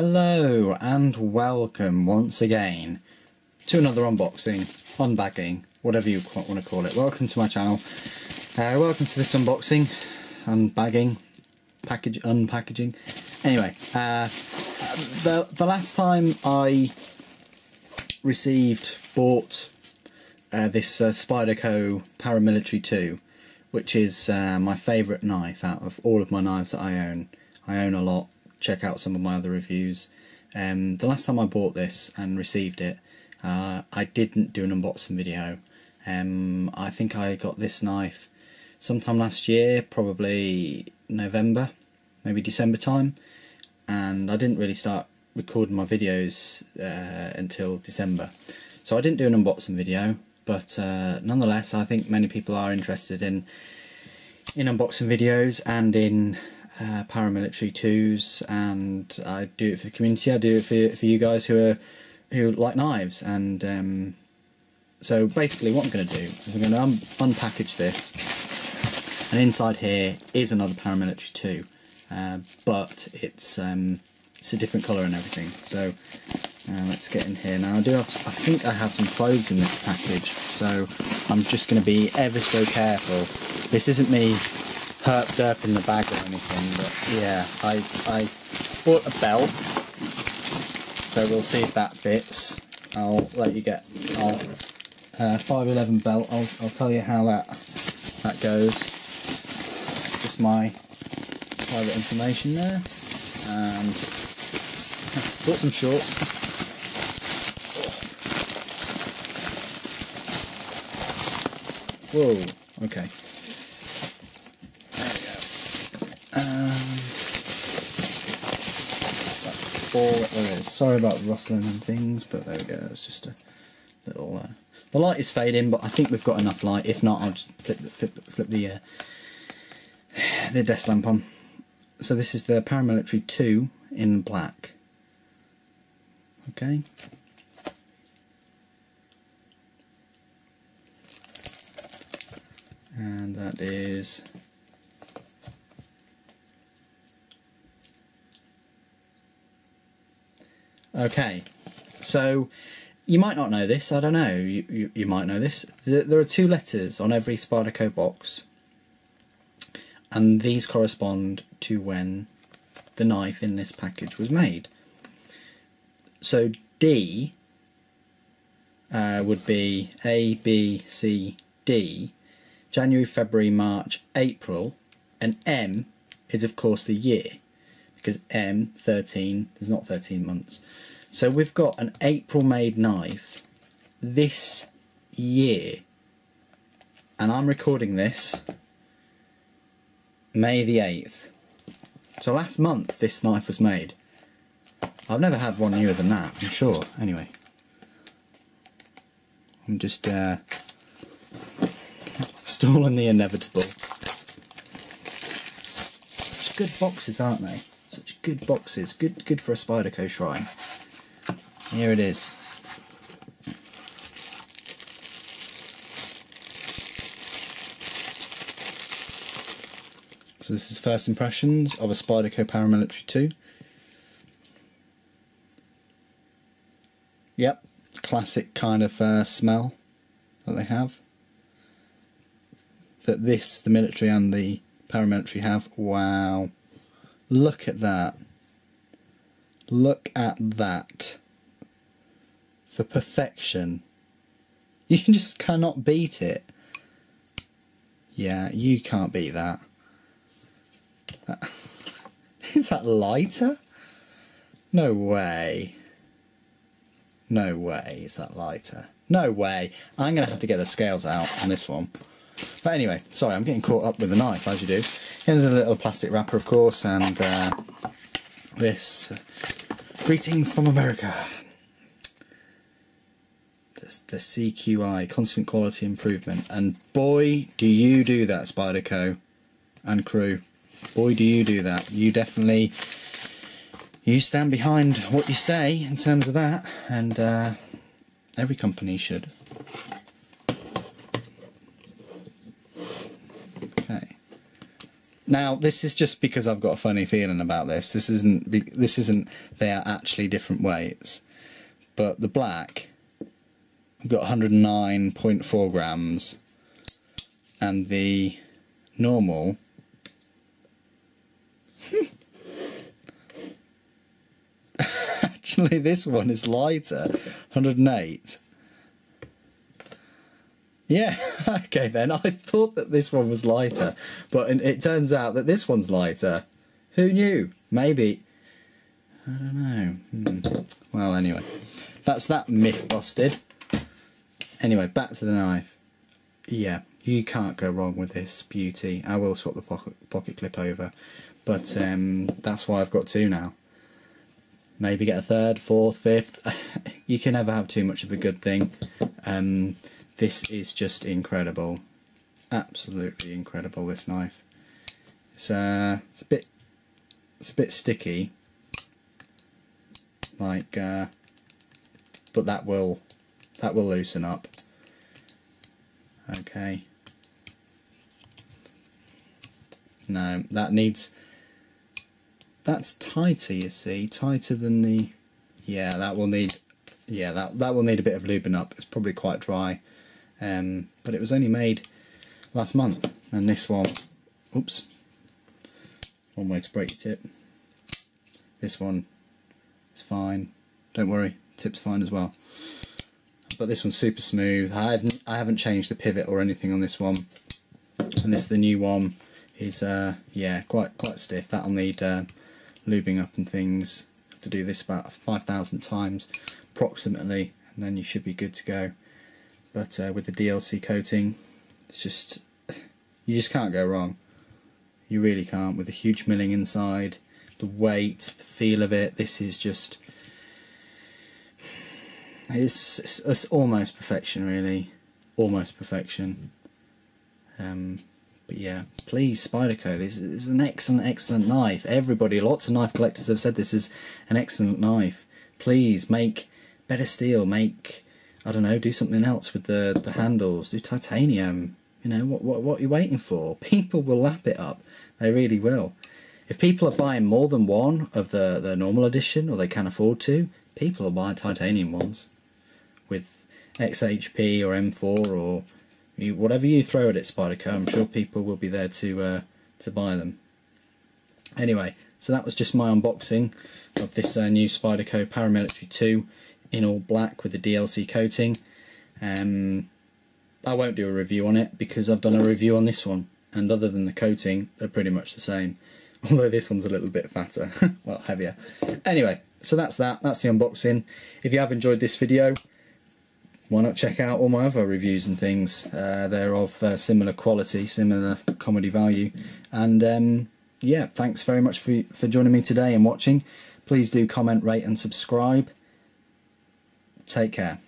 Hello and welcome once again to another unboxing, unbagging, whatever you want to call it. Welcome to my channel. Uh, welcome to this unboxing, unbagging, package, unpackaging. Anyway, uh, the the last time I received, bought uh, this uh, Spyderco Paramilitary 2, which is uh, my favourite knife out of all of my knives that I own. I own a lot check out some of my other reviews. Um, the last time I bought this and received it, uh, I didn't do an unboxing video. Um, I think I got this knife sometime last year, probably November, maybe December time, and I didn't really start recording my videos uh, until December. So I didn't do an unboxing video, but uh, nonetheless, I think many people are interested in in unboxing videos and in uh, paramilitary twos, and I do it for the community. I do it for for you guys who are who like knives, and um, so basically, what I'm going to do is I'm going to un unpackage this, and inside here is another paramilitary two, uh, but it's um, it's a different colour and everything. So uh, let's get in here now. I do have, I think I have some clothes in this package, so I'm just going to be ever so careful. This isn't me perked up in the bag or anything, but yeah, I, I bought a belt, so we'll see if that fits. I'll let you get our uh, 511 belt, I'll, I'll tell you how that, that goes. Just my private information there, and bought some shorts. Whoa, okay. Is. Sorry about rustling and things, but there we go. It's just a little. Uh, the light is fading, but I think we've got enough light. If not, I'll just flip the, flip, flip the uh, the desk lamp on. So this is the paramilitary two in black. Okay. And that is Okay, so you might not know this, I don't know, you, you, you might know this. There are two letters on every Spyderco box, and these correspond to when the knife in this package was made. So D uh, would be A, B, C, D, January, February, March, April, and M is of course the year because M, 13, is not 13 months. So we've got an April made knife this year. And I'm recording this May the 8th. So last month this knife was made. I've never had one newer than that, I'm sure. Anyway. I'm just uh, stalling the inevitable. Such good boxes, aren't they? Such good boxes. Good good for a Spyderco shrine. Here it is. So this is first impressions of a Spyderco Paramilitary 2. Yep, classic kind of uh, smell that they have. That this, the military and the paramilitary have. Wow. Look at that. Look at that. For perfection. You just cannot beat it. Yeah, you can't beat that. Is that lighter? No way. No way is that lighter. No way. I'm going to have to get the scales out on this one. But anyway, sorry, I'm getting caught up with the knife, as you do. Here's a little plastic wrapper, of course, and uh, this. Greetings from America. The, CQI, Constant Quality Improvement. And boy, do you do that, Spyderco and crew. Boy, do you do that. You definitely... You stand behind what you say in terms of that, and uh, every company should. Okay. Now, this is just because I've got a funny feeling about this. This isn't. This isn't. They are actually different weights, but the black, I've got 109.4 grams, and the normal. actually, this one is lighter, 108. Yeah, okay then. I thought that this one was lighter, but it turns out that this one's lighter. Who knew? Maybe. I don't know. Hmm. Well, anyway, that's that myth busted. Anyway, back to the knife. Yeah, you can't go wrong with this beauty. I will swap the pocket, pocket clip over, but um, that's why I've got two now. Maybe get a third, fourth, fifth. you can never have too much of a good thing. Um, this is just incredible. Absolutely incredible, this knife. It's, uh, it's a bit it's a bit sticky like uh, but that will that will loosen up. Okay. No that needs that's tighter you see tighter than the yeah that will need yeah that that will need a bit of lubing up. It's probably quite dry um, but it was only made last month and this one oops one way to break your tip. This one is fine. Don't worry tip's fine as well but this one's super smooth. I haven't, I haven't changed the pivot or anything on this one. And this the new one is uh, yeah quite quite stiff. That'll need uh, lubing up and things. Have to do this about 5,000 times approximately and then you should be good to go. But uh, with the DLC coating it's just you just can't go wrong. You really can't with the huge milling inside the weight the feel of it. This is just it's, it's, it's almost perfection really almost perfection um, but yeah please Spyderco this is an excellent excellent knife everybody lots of knife collectors have said this is an excellent knife please make better steel make I don't know, do something else with the, the handles, do titanium. You know, what, what, what are you waiting for? People will lap it up. They really will. If people are buying more than one of the, the normal edition, or they can afford to, people will buy titanium ones with XHP or M4 or you, whatever you throw at it, Spyderco. I'm sure people will be there to uh, to buy them. Anyway, so that was just my unboxing of this uh, new Spyderco Paramilitary 2 in all black with the DLC coating. Um, I won't do a review on it because I've done a review on this one and other than the coating they're pretty much the same although this one's a little bit fatter, well heavier. Anyway, so that's that, that's the unboxing. If you have enjoyed this video why not check out all my other reviews and things. Uh, they're of uh, similar quality, similar comedy value and um, yeah, thanks very much for, for joining me today and watching. Please do comment, rate and subscribe. Take care.